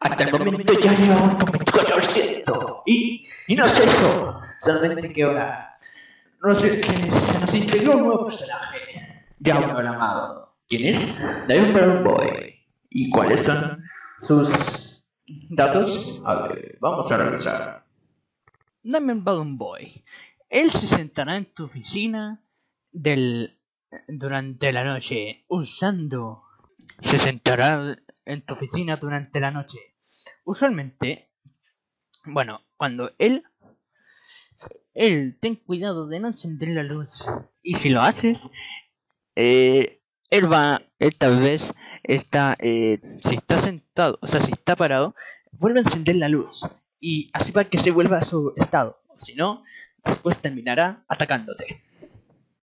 Hasta el momento ya llevamos un 24%. Y, y no es eso. Solamente que ahora no sé, se, se nos integró un nuevo personaje. Ya el amado. ¿Quién es? David Brown Boy. ¿Y cuáles son sus datos? A ver, vamos a revisar. Diamond Balloon Boy. Él se sentará en tu oficina del durante la noche usando se sentará en tu oficina durante la noche. Usualmente, bueno, cuando él él ten cuidado de no encender la luz. Y si lo haces eh, él va él tal vez está eh, si está sentado o sea si está parado vuelve a encender la luz. Y así para que se vuelva a su estado. Si no después terminará atacándote